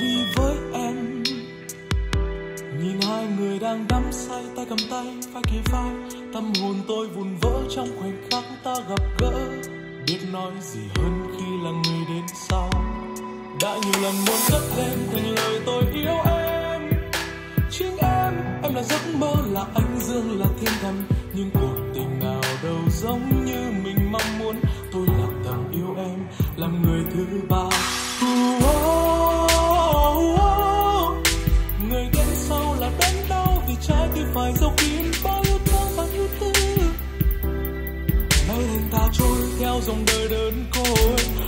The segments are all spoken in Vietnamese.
đi với em. Nhìn hai người đang đắm say tay cầm tay vai kề vai tâm hồn tôi vùn vỡ trong khoảnh khắc ta gặp gỡ. Biết nói gì hơn khi là người đến sau đã nhiều lần muốn cất lên thành lời tôi yêu em. Chính em em là giấc mơ, là anh dương, là thiên thần. Nhưng cuộc theo đơn côi.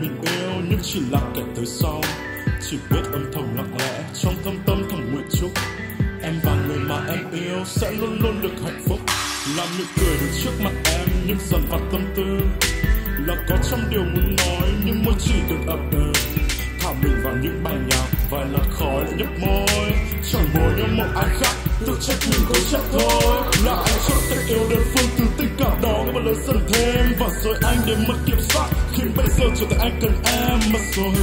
Được người mình yêu nhưng chỉ là kẻ tới sau. Chỉ biết âm thầm lặng lẽ trong thâm tâm thầm nguyện chúc. Em và người mà em yêu sẽ luôn luôn được hạnh phúc. Làm nụ cười được trước mặt em nhưng dần vặt tâm tư. Là có trăm điều muốn nói nhưng môi chỉ được ấp ừ Thả mình vào những bài nhạc vài là khói nhấp môi. Chẳng muốn nhớ một ai khác tự trách mình có chắc thôi. Là anh chọn cách yêu đơn phương từ tình cảm đó mà lớn dần thêm. Và rồi anh để mất kiểm soát. Khiến bây giờ trở thành anh cần em mất rồi.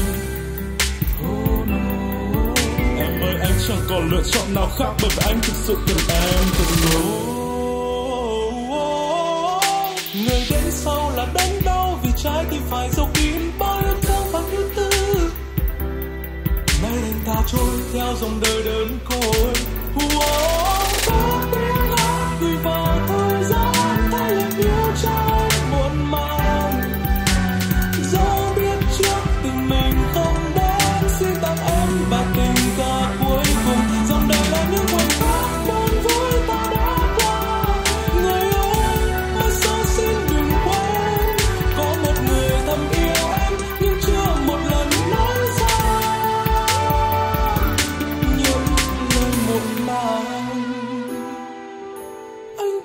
Em ơi, anh chẳng còn lựa chọn nào khác Bởi vì anh thực sự cần em. Thật rồi người đến sau là đánh đau vì trái tim phải giấu kín bao yêu thương và yêu tư. Nay đành ta trôi theo dòng đời đơn côi.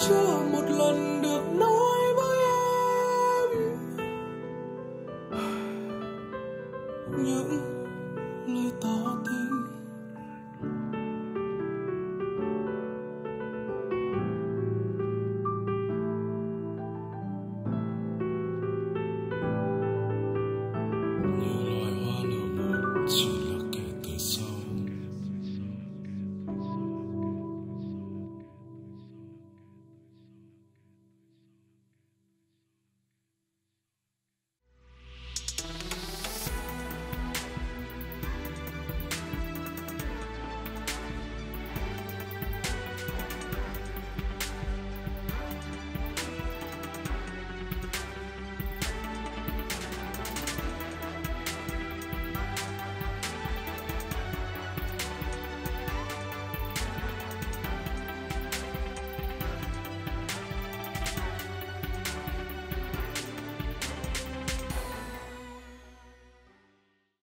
这么